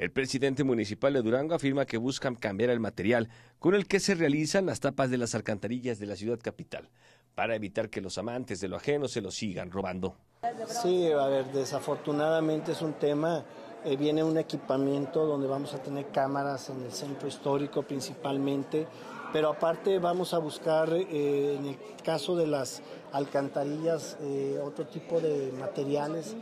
El presidente municipal de Durango afirma que buscan cambiar el material con el que se realizan las tapas de las alcantarillas de la ciudad capital, para evitar que los amantes de lo ajeno se lo sigan robando. Sí, a ver, desafortunadamente es un tema, eh, viene un equipamiento donde vamos a tener cámaras en el centro histórico principalmente, pero aparte vamos a buscar, eh, en el caso de las alcantarillas, eh, otro tipo de materiales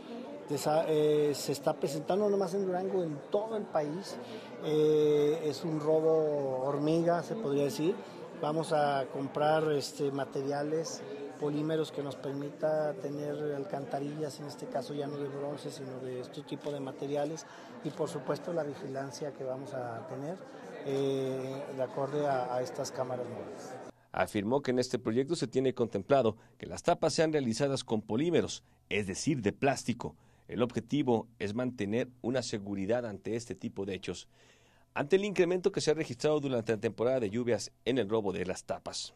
eh, se está presentando no nomás en Durango, en todo el país. Eh, es un robo hormiga, se podría decir. Vamos a comprar este, materiales, polímeros que nos permita tener alcantarillas, en este caso ya no de bronce, sino de este tipo de materiales. Y por supuesto la vigilancia que vamos a tener eh, de acuerdo a, a estas cámaras móviles. Afirmó que en este proyecto se tiene contemplado que las tapas sean realizadas con polímeros, es decir, de plástico, el objetivo es mantener una seguridad ante este tipo de hechos, ante el incremento que se ha registrado durante la temporada de lluvias en el robo de las tapas.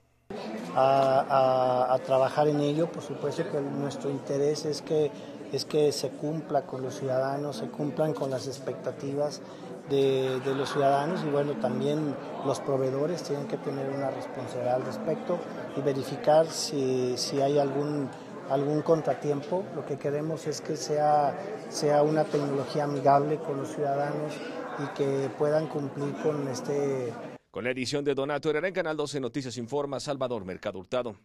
A, trabajar en ello, por supuesto que nuestro interés es que, es que se cumpla con los ciudadanos, se cumplan con las expectativas de, los ciudadanos y bueno, también los proveedores tienen que tener una responsabilidad al respecto y verificar si, si hay algún algún contratiempo. Lo que queremos es que sea, sea una tecnología amigable con los ciudadanos y que puedan cumplir con este... Con la edición de Donato Herrera en Canal 12 Noticias Informa, Salvador Mercado Hurtado.